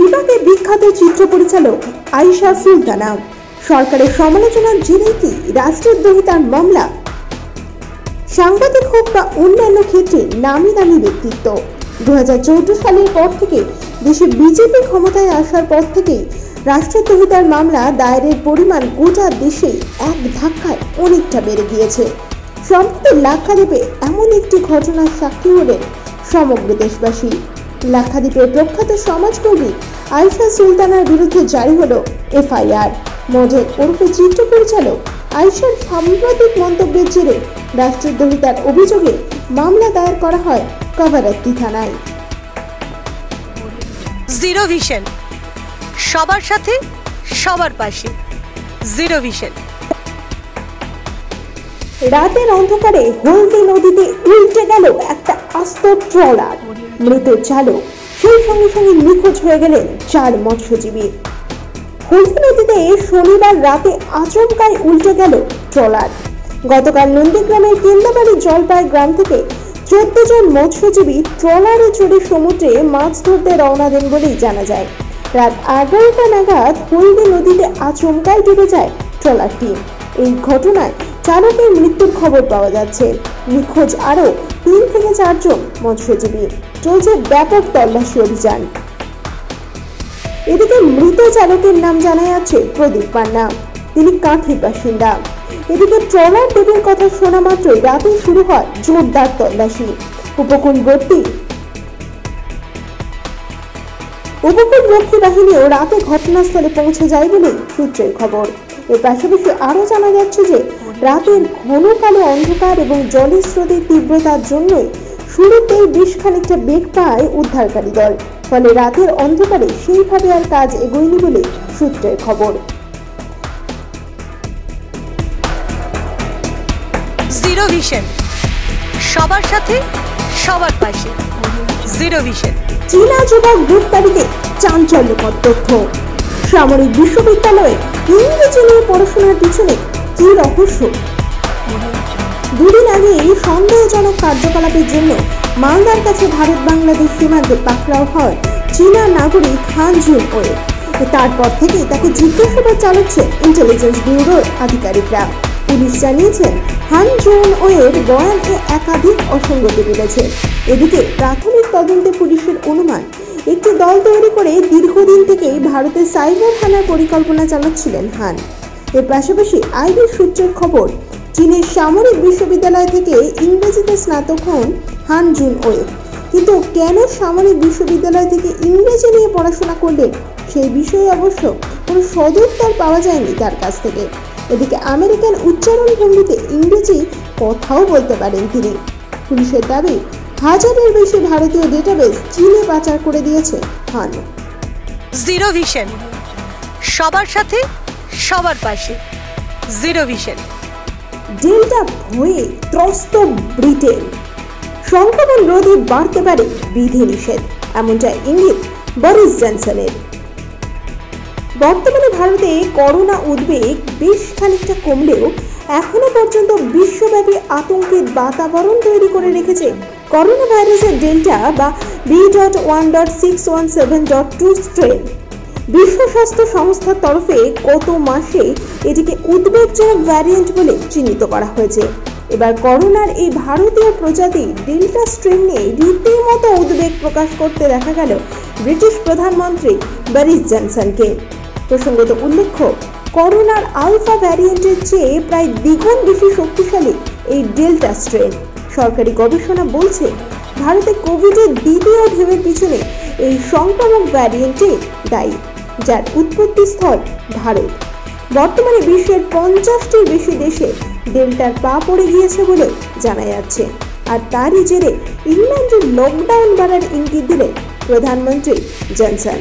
বিভাগে বিখ্যাত চিত্র পরিচালক আইশা সুলতানা। সরকারের সমালোচনার জেরেই কি রাষ্ট্রদ্রোহিতার মামলা। সাংবাদিক হোক বা অন্যান্য ক্ষেত্রে নামি দামি ব্যক্তিত্ব। দু সালের পর থেকে দেশে বিজেপি ক্ষমতায় আসার পর থেকেই রাষ্ট্রদ্রোহিতার মামলা দায়েরের পরিমাণ গোটা দেশে এক ধাক্কায় অনেকটা বেড়ে গিয়েছে। সম্প্রতি লাক্ষাদ্বীপে এমন একটি ঘটনার সাক্ষী হলেন সমগ্র দেশবাসী। লাক্ষাদ্বীপের প্রখ্যাত সমাজকর্মী আয়শা সুলতানার বিরুদ্ধে জারি হলো এফআইআর। মডেল ওরফে চিত্র পরিচালক আয়শার সাম্প্রতিক মন্তব্যের জেরে রাষ্ট্রদ্রোহিতার অভিযোগে মামলা দায়ের করা হয় কভারাত্তি থানায়। Zero vision. সবার সাথে, সবার পাশে। Zero vision. রাতের অন্ধকারে হলদি নদীতে উল্টে গেল একটা আস্ত ট্রলার। মৃত চালক সেই সঙ্গে সঙ্গে নিখোঁজ হয়ে গেলেন চার মৎস্যজীবী। হলদি নদীতে শনিবার রাতে আচমকায় উল্টে গেল ট্রলার। গতকাল নন্দীগ্রামের কেন্দাবাড়ি জলপাই গ্রাম থেকে চোদ্দ জন মৎস্যজীবী ট্রলারে চড়ে সমুদ্রে মাছ ধরতে রওনা দেন বলেই জানা যায়। রাত এগারোটা নাগাদ হলদি নদীতে আচমকায় ডুবে যায় ট্রলারটি। এই ঘটনায় চালকের মৃত্যুর খবর পাওয়া যাচ্ছে। নিখোঁজ আরও তিন থেকে চারজন মৎস্যজীবী। চলছে ব্যাপক তল্লাশি অভিযান। এদিকে মৃত চালকের নাম জানা যাচ্ছে প্রদীপ পান্না। তিনি কাঁথির বাসিন্দা। এদিকে ট্রলার ডুবের কথা শোনা মাত্রই রাতে শুরু হয় জোরদার তল্লাশি। উপকূলবর্তী উপকূলরক্ষী বাহিনীও রাতে ঘটনাস্থলে পৌঁছে যায় বলে সূত্রের খবর। এর পাশাপাশি আরও জানা যাচ্ছে যে রাতের ঘন কালো অন্ধকার এবং জলের স্রোতের তীব্রতার জন্যই শুরুতেই বেশ খানিকটা বেগ পায় উদ্ধারকারী দল। ফলে রাতের অন্ধকারে সেইভাবে আর কাজ এগোয়নি বলে সূত্রের খবর। জিরো ভিশন সবার সাথে সবার পাশে। জিরো ভিশন চীনা যুবক গ্রেপ্তারিতে চাঞ্চল্যকর তথ্য। সামরিক বিশ্ববিদ্যালয়ে ইংরেজি নিয়ে পড়াশোনার পিছনে কি রহস্য? দুদিন আগে এই সন্দেহজনক কার্যকলাপের জন্য মালদার কাছে ভারত বাংলাদেশ সীমান্তে পাকড়াও হয় চীনা নাগরিক হান জুন ওয়ে। তারপর থেকে তাকে জিজ্ঞাসাবাদ চালাচ্ছে ইন্টেলিজেন্স ব্যুরোর আধিকারিকরা। পুলিশ জানিয়েছেন হান জুন ওয়ের বয়ানে একাধিক অসঙ্গতি মিলেছে। এদিকে প্রাথমিক তদন্তে পুলিশের অনুমান একটি দল তৈরি করে দীর্ঘদিন থেকেই ভারতের সাইবার হানার পরিকল্পনা চালাচ্ছিলেন হান। এর পাশাপাশি আইবি সূত্রের খবর, চীনের সামরিক বিশ্ববিদ্যালয় থেকে ইংরেজিতে স্নাতক হন হান জুন ওয়ে কিন্তু কেন সামরিক বিশ্ববিদ্যালয় থেকে ইংরেজি নিয়ে পড়াশোনা করলেন? সেই বিষয়ে অবশ্য কোনো সদুত্তর পাওয়া যায়নি তার কাছ থেকে। এদিকে আমেরিকান উচ্চারণ ভঙ্গিতে ইংরেজি কথাও বলতে পারেন তিনি। পুলিশের দাবি হাজারের বেশি ভারতীয় ডেটাবেস চীনে পাচার করে দিয়েছে হান। জিরো ভিশন সবার সাথে সবার পাশে। জিরো ভিশন ডেল্টা ভয়ে ত্রস্ত ব্রিটেন। সংক্রমণ রোধে বাড়তে পারে বিধিনিষেধ এমনটা ইঙ্গিত বরিস জনসনের। বর্তমানে ভারতে করোনা উদ্বেগ বেশ খানিকটা কমলেও এখনও পর্যন্ত বিশ্বব্যাপী আতঙ্কের বাতাবরণ তৈরি করে রেখেছে করোনা ভাইরাসের ডেল্টা বা B dot one dot six one seven dot two strain বিশ্ব স্বাস্থ্য সংস্থার তরফে গত মাসে এটিকে উদ্বেগজনক ভ্যারিয়েন্ট বলে চিহ্নিত করা হয়েছে। এবার করোনার এই ভারতীয় প্রজাতি ডেল্টা স্ট্রেন নিয়ে রীতিমতো উদ্বেগ প্রকাশ করতে দেখা গেল ব্রিটিশ প্রধানমন্ত্রী বরিস জনসনকে। প্রসঙ্গত উল্লেখ্য, করোনার আলফা ভ্যারিয়েন্টের চেয়ে প্রায় দ্বিগুণ বেশি শক্তিশালী এই ডেল্টা স্ট্রেন সরকারি গবেষণা বলছে, ভারতে কোভিডের দ্বিতীয় ঢেউয়ের পিছনে এই সংক্রামক ভ্যারিয়েন্টে দায়ী, যার উৎপত্তি স্থল ভারত। বর্তমানে বিশ্বের পঞ্চাশটির বেশি দেশে ডেল্টার পা পড়ে গিয়েছে বলে জানা যাচ্ছে। আর তারই জেরে ইংল্যান্ডে লকডাউন বাড়ার ইঙ্গিত দিলেন প্রধানমন্ত্রী জনসন